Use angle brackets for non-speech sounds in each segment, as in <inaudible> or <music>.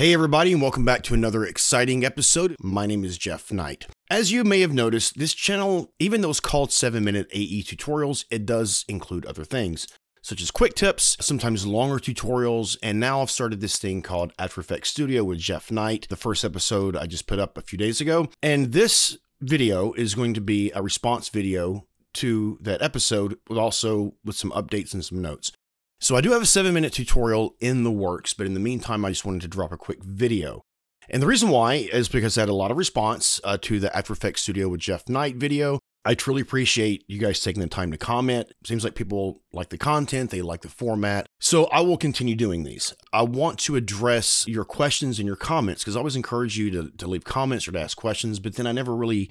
Hey, everybody, and welcome back to another exciting episode. My name is Jeff Knight. As you may have noticed, this channel, even though it's called 7 Minute AE Tutorials, it does include other things, such as quick tips, sometimes longer tutorials, and now I've started this thing called After Effects Studio with Jeff Knight. The first episode I just put up a few days ago, and this video is going to be a response video to that episode, but also with some updates and some notes. So I do have a seven minute tutorial in the works, but in the meantime, I just wanted to drop a quick video. And the reason why is because I had a lot of response uh, to the After Effects Studio with Jeff Knight video. I truly appreciate you guys taking the time to comment. Seems like people like the content, they like the format. So I will continue doing these. I want to address your questions and your comments because I always encourage you to, to leave comments or to ask questions, but then I never really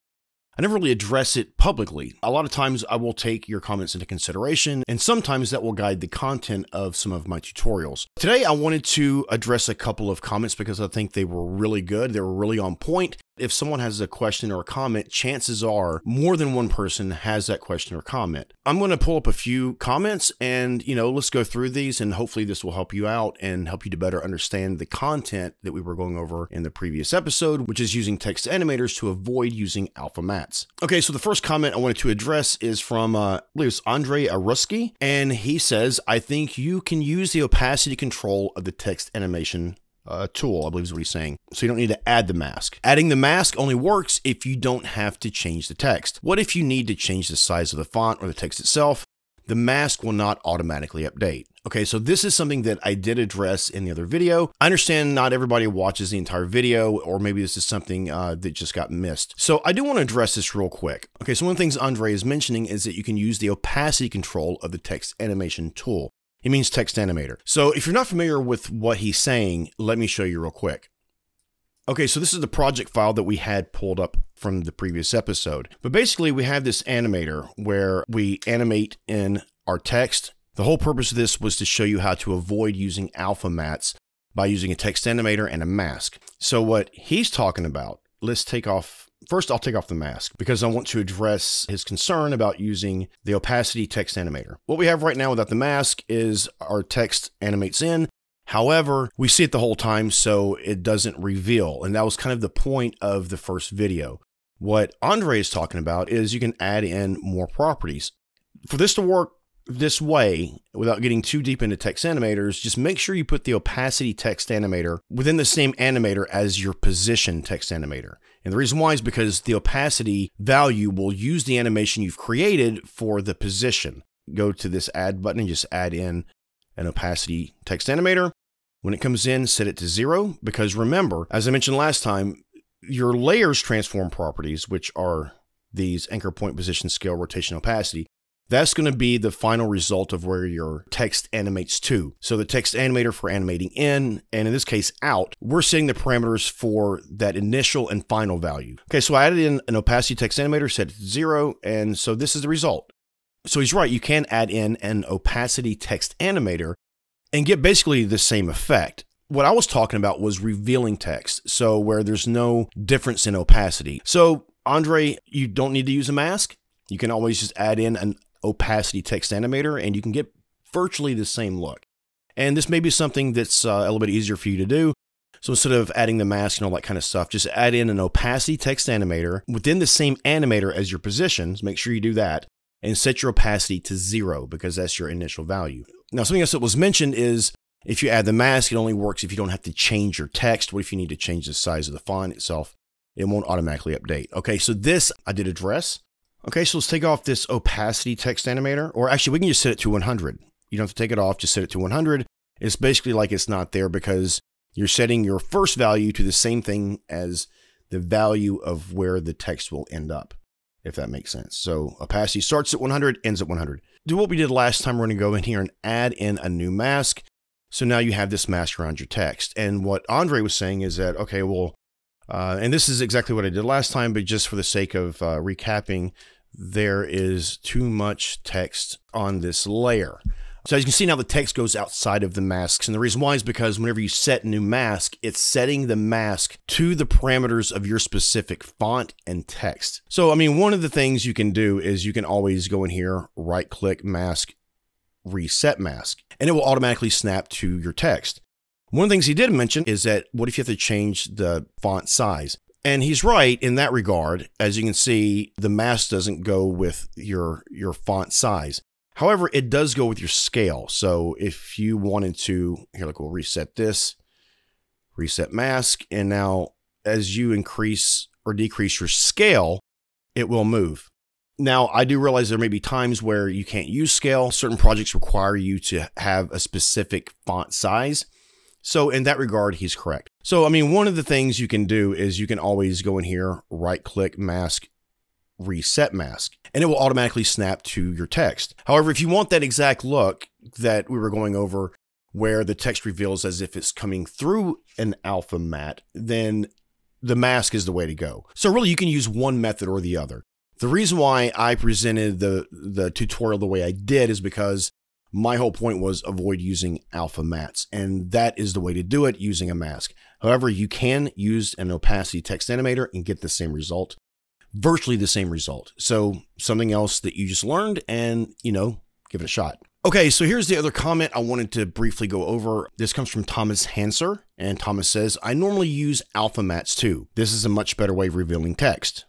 I never really address it publicly. A lot of times I will take your comments into consideration, and sometimes that will guide the content of some of my tutorials. Today, I wanted to address a couple of comments because I think they were really good. They were really on point, if someone has a question or a comment, chances are more than one person has that question or comment. I'm going to pull up a few comments and, you know, let's go through these and hopefully this will help you out and help you to better understand the content that we were going over in the previous episode, which is using text animators to avoid using alpha mattes. Okay, so the first comment I wanted to address is from, uh, I believe it's Andre Aruski, and he says, I think you can use the opacity control of the text animation uh, tool, I believe is what he's saying. So you don't need to add the mask. Adding the mask only works if you don't have to change the text. What if you need to change the size of the font or the text itself? The mask will not automatically update. Okay, so this is something that I did address in the other video. I understand not everybody watches the entire video, or maybe this is something uh, that just got missed. So I do want to address this real quick. Okay, so one of the things Andre is mentioning is that you can use the opacity control of the text animation tool. He means text animator. So if you're not familiar with what he's saying, let me show you real quick. Okay, so this is the project file that we had pulled up from the previous episode. But basically, we have this animator where we animate in our text. The whole purpose of this was to show you how to avoid using alpha mattes by using a text animator and a mask. So what he's talking about, let's take off First, I'll take off the mask because I want to address his concern about using the opacity text animator. What we have right now without the mask is our text animates in. However, we see it the whole time, so it doesn't reveal. And that was kind of the point of the first video. What Andre is talking about is you can add in more properties. For this to work this way, without getting too deep into text animators, just make sure you put the opacity text animator within the same animator as your position text animator. And the reason why is because the opacity value will use the animation you've created for the position. Go to this add button and just add in an opacity text animator. When it comes in, set it to zero because remember, as I mentioned last time, your layers transform properties, which are these anchor point position scale rotation opacity, that's going to be the final result of where your text animates to. So the text animator for animating in, and in this case out, we're setting the parameters for that initial and final value. Okay, so I added in an opacity text animator, set zero, and so this is the result. So he's right, you can add in an opacity text animator and get basically the same effect. What I was talking about was revealing text, so where there's no difference in opacity. So Andre, you don't need to use a mask. You can always just add in an opacity text animator and you can get virtually the same look. And this may be something that's uh, a little bit easier for you to do. So instead of adding the mask and all that kind of stuff, just add in an opacity text animator within the same animator as your positions. Make sure you do that and set your opacity to zero because that's your initial value. Now, something else that was mentioned is if you add the mask, it only works if you don't have to change your text. What if you need to change the size of the font itself? It won't automatically update. Okay, so this I did address. Okay, so let's take off this opacity text animator, or actually we can just set it to 100. You don't have to take it off, just set it to 100. It's basically like it's not there because you're setting your first value to the same thing as the value of where the text will end up, if that makes sense. So opacity starts at 100, ends at 100. Do what we did last time. We're going to go in here and add in a new mask. So now you have this mask around your text. And what Andre was saying is that, okay, well, uh, and this is exactly what I did last time, but just for the sake of uh, recapping, there is too much text on this layer. So as you can see now, the text goes outside of the masks. And the reason why is because whenever you set a new mask, it's setting the mask to the parameters of your specific font and text. So, I mean, one of the things you can do is you can always go in here, right click mask, reset mask, and it will automatically snap to your text. One of the things he did mention is that what if you have to change the font size? And he's right in that regard. As you can see, the mask doesn't go with your, your font size. However, it does go with your scale. So if you wanted to, here, look, we'll reset this, reset mask. And now as you increase or decrease your scale, it will move. Now, I do realize there may be times where you can't use scale. Certain projects require you to have a specific font size. So in that regard, he's correct. So, I mean, one of the things you can do is you can always go in here, right click mask, reset mask, and it will automatically snap to your text. However, if you want that exact look that we were going over where the text reveals as if it's coming through an alpha matte, then the mask is the way to go. So really you can use one method or the other. The reason why I presented the, the tutorial the way I did is because my whole point was avoid using alpha mattes, and that is the way to do it using a mask. However, you can use an opacity text animator and get the same result, virtually the same result. So something else that you just learned and, you know, give it a shot. Okay, so here's the other comment I wanted to briefly go over. This comes from Thomas Hanser, and Thomas says, I normally use alpha mattes too. This is a much better way of revealing text.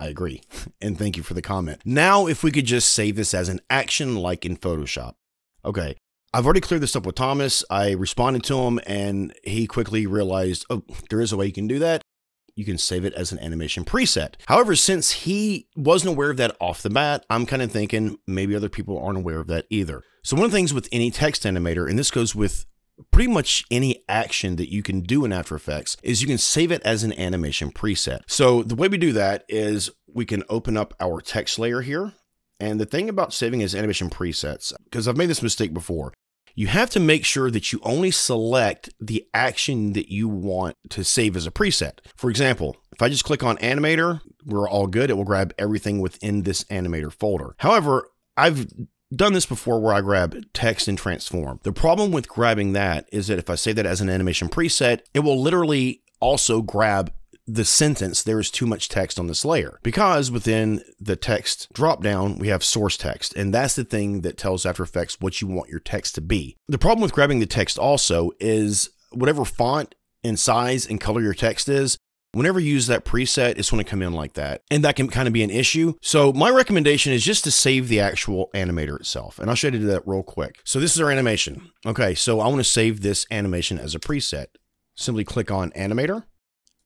I agree. <laughs> And thank you for the comment. Now, if we could just save this as an action like in Photoshop. Okay. I've already cleared this up with Thomas. I responded to him and he quickly realized, oh, there is a way you can do that. You can save it as an animation preset. However, since he wasn't aware of that off the bat, I'm kind of thinking maybe other people aren't aware of that either. So one of the things with any text animator, and this goes with pretty much any action that you can do in After Effects is you can save it as an animation preset. So the way we do that is we can open up our text layer here. And the thing about saving as animation presets, because I've made this mistake before, you have to make sure that you only select the action that you want to save as a preset. For example, if I just click on animator, we're all good. It will grab everything within this animator folder. However, I've done this before where I grab text and transform. The problem with grabbing that is that if I save that as an animation preset, it will literally also grab the sentence, there is too much text on this layer. Because within the text dropdown, we have source text, and that's the thing that tells After Effects what you want your text to be. The problem with grabbing the text also is whatever font and size and color your text is, Whenever you use that preset, it's going to come in like that. And that can kind of be an issue. So my recommendation is just to save the actual animator itself. And I'll show you to do that real quick. So this is our animation. Okay, so I want to save this animation as a preset. Simply click on animator,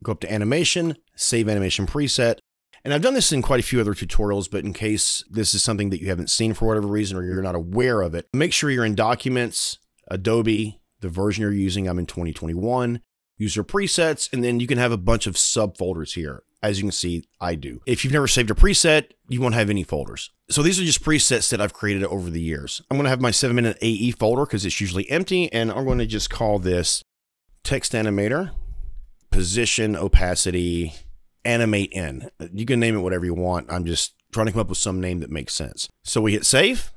go up to animation, save animation preset. And I've done this in quite a few other tutorials, but in case this is something that you haven't seen for whatever reason or you're not aware of it, make sure you're in Documents, Adobe, the version you're using, I'm in 2021 user presets, and then you can have a bunch of subfolders here. As you can see, I do. If you've never saved a preset, you won't have any folders. So these are just presets that I've created over the years. I'm going to have my 7 minute AE folder because it's usually empty, and I'm going to just call this text animator, position, opacity, animate in. You can name it whatever you want. I'm just trying to come up with some name that makes sense. So we hit save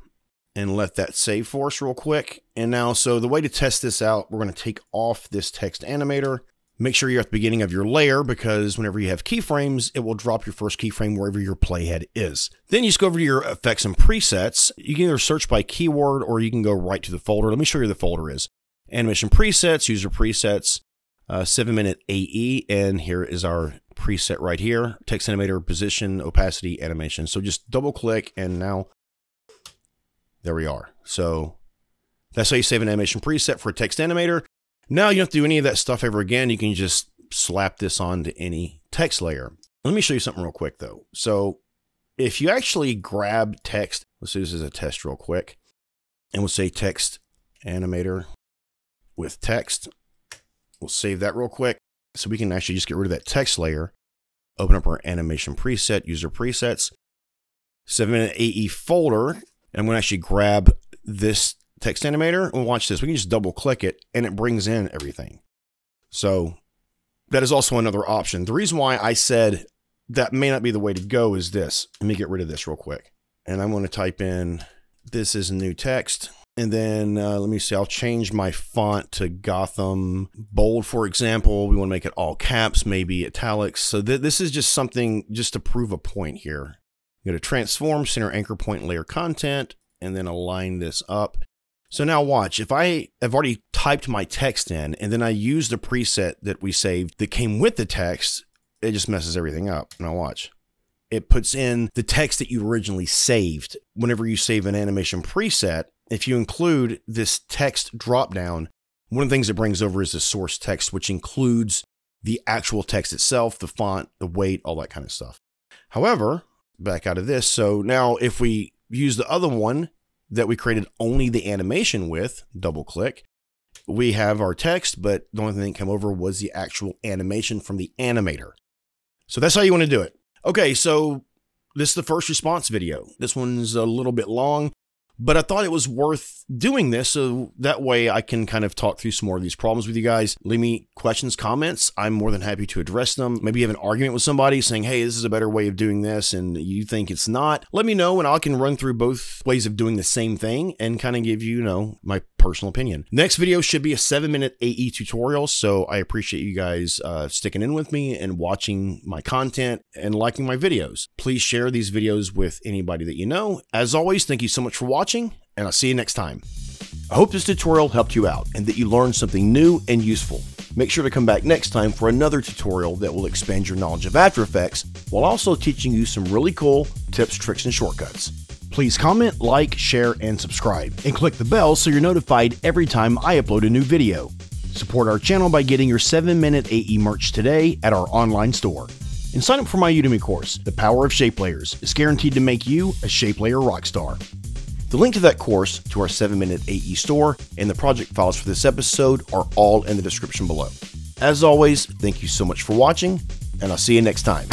and let that save for us real quick. And now, so the way to test this out, we're going to take off this text animator. Make sure you're at the beginning of your layer because whenever you have keyframes, it will drop your first keyframe wherever your playhead is. Then you just go over to your effects and presets. You can either search by keyword or you can go right to the folder. Let me show you where the folder is. Animation presets, user presets, uh, 7 minute AE, and here is our preset right here, text animator, position, opacity, animation. So just double click and now there we are. So that's how you save an animation preset for a text animator. Now you don't have to do any of that stuff ever again. You can just slap this onto any text layer. Let me show you something real quick though. So if you actually grab text, let's do this as a test real quick, and we'll say text animator with text. We'll save that real quick. So we can actually just get rid of that text layer, open up our animation preset, user presets, 7 AE folder, and I'm going to actually grab this text animator and watch this. We can just double click it and it brings in everything. So that is also another option. The reason why I said that may not be the way to go is this. Let me get rid of this real quick. And I'm going to type in, this is new text. And then uh, let me see, I'll change my font to Gotham Bold, for example. We want to make it all caps, maybe italics. So th this is just something just to prove a point here. Go to transform, center anchor point layer content, and then align this up. So now watch, if I have already typed my text in and then I use the preset that we saved that came with the text, it just messes everything up. Now watch. It puts in the text that you originally saved. Whenever you save an animation preset, if you include this text dropdown, one of the things it brings over is the source text, which includes the actual text itself, the font, the weight, all that kind of stuff. However, back out of this. So now if we use the other one that we created only the animation with, double click, we have our text, but the only thing that came over was the actual animation from the animator. So that's how you want to do it. Okay, so this is the first response video. This one's a little bit long. But I thought it was worth doing this so that way I can kind of talk through some more of these problems with you guys. Leave me questions, comments. I'm more than happy to address them. Maybe you have an argument with somebody saying, hey, this is a better way of doing this and you think it's not. Let me know and I can run through both ways of doing the same thing and kind of give you, you know, my personal opinion. Next video should be a seven minute AE tutorial. So I appreciate you guys uh, sticking in with me and watching my content and liking my videos. Please share these videos with anybody that you know. As always, thank you so much for watching and I'll see you next time. I hope this tutorial helped you out and that you learned something new and useful. Make sure to come back next time for another tutorial that will expand your knowledge of After Effects while also teaching you some really cool tips, tricks, and shortcuts. Please comment, like, share, and subscribe, and click the bell so you're notified every time I upload a new video. Support our channel by getting your 7 Minute AE merch today at our online store. And sign up for my Udemy course, The Power of Shape Layers, is guaranteed to make you a shape layer rockstar. The link to that course, to our 7 Minute AE store, and the project files for this episode are all in the description below. As always, thank you so much for watching, and I'll see you next time.